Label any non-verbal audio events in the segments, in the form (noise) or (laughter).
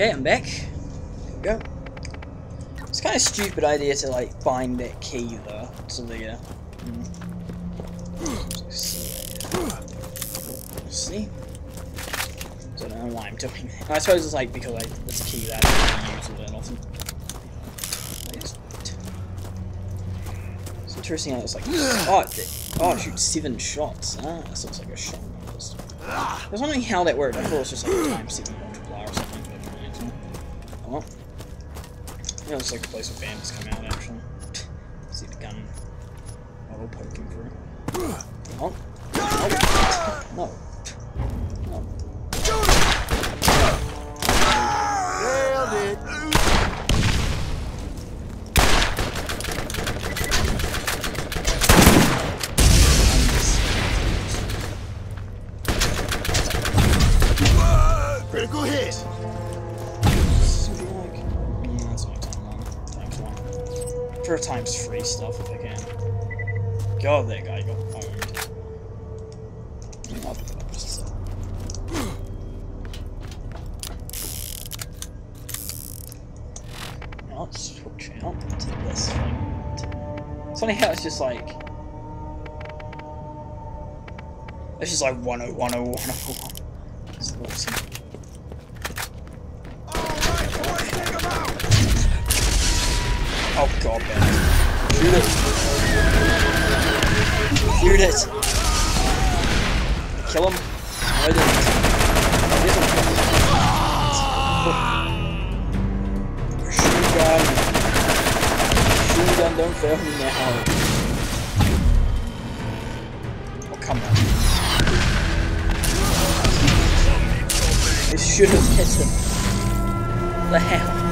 Okay, I'm back. There we go. It's kind of stupid idea to like find that key though. So there. Hmm. See? Don't know why I'm doing that. I suppose it's like because like it's a key that I use all often. It's interesting how it's like oh oh it shoots seven shots. Ah, that sounds like a shot. I was wondering how that worked. I thought it was just like time seven Yeah, it's like a place where bandits come out actually. See the gun bottle poking through. Oh. No. Oh. No. Times free stuff if I can. God, that guy got owned. Now let's switch out to this thing. It's funny how it's just like. It's just like 10, 10, 101. It's awesome. Oh god, man. Shoot it. Shoot it. Kill him. I didn't. Hit him. Shoot gun. Shoot don't fail me now. Oh, come on. This should have hit him. The hell?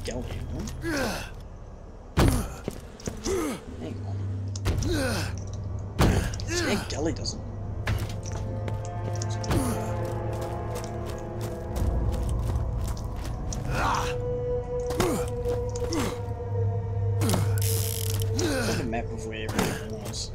Skag Gully, huh? Hang on. Doesn't. Map of where everything was.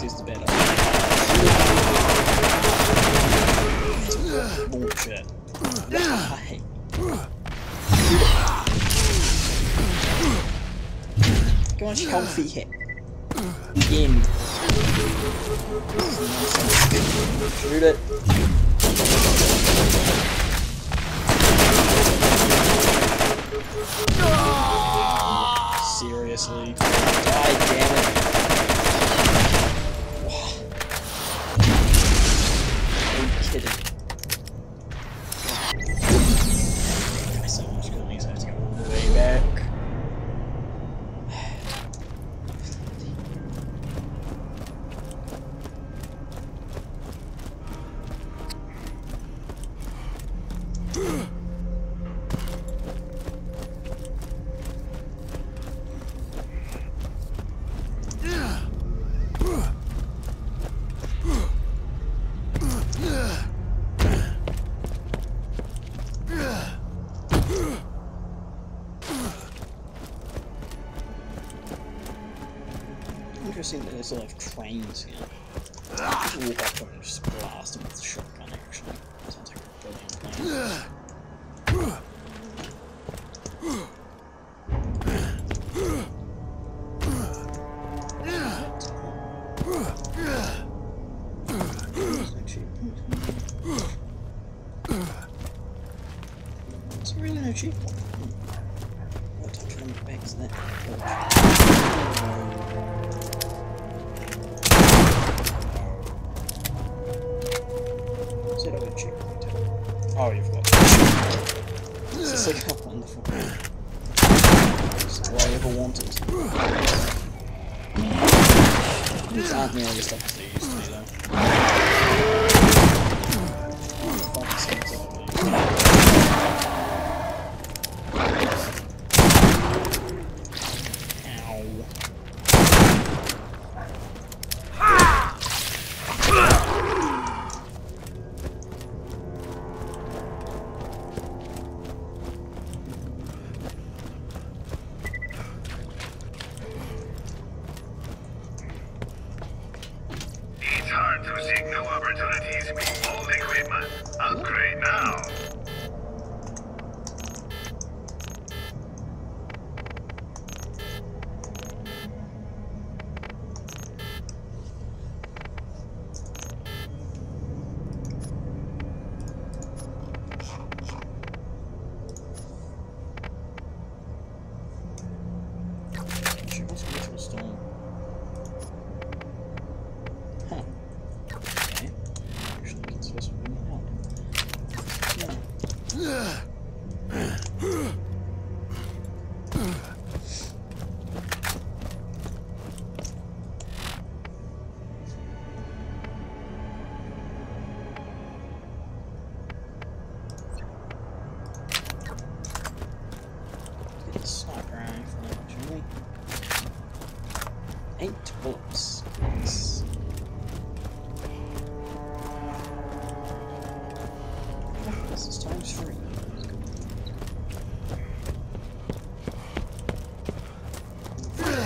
Here's the bed. Bullshit. Why? Come on, healthy hit. Again. Shoot it. Seriously. Die, damn it. Interesting that they still have trains here. Walk up and just blast them with the shotgun, actually. Sounds like a brilliant plan. Actually, Really no cheap one. Hmm. What on bags there? Said Oh, you've got. This is like how wonderful. It's all I ever wanted. These aren't nearly as tough as To seek new opportunities with old equipment. Upgrade now.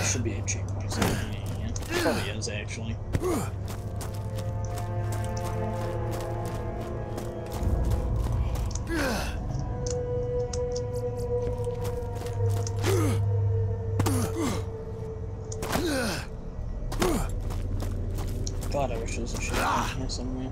Should be a checkpoint here. Probably is actually. God, I wish there was a checkpoint here somewhere.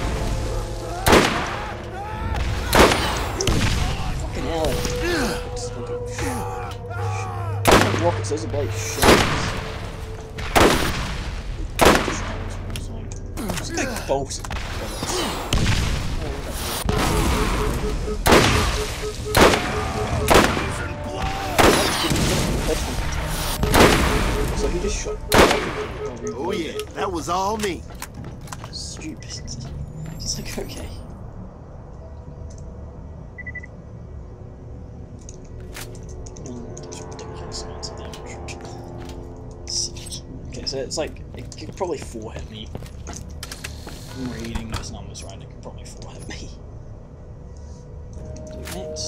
those are bloody shells. Just like. So he just shot. Oh yeah, that was all me. Stupid. It's like, okay. So it's like, it could probably 4 hit me. I'm reading those numbers right, it could probably 4 hit me. (laughs) Do that.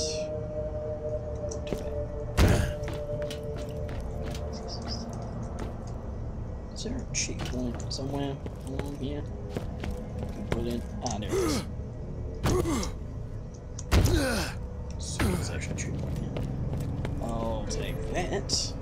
Is there a checkpoint somewhere along here? Brilliant. Ah, there it is. Sweet, there's actually a checkpoint here. I'll take that.